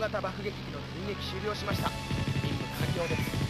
型爆撃機の追撃終了しました。任務完了です。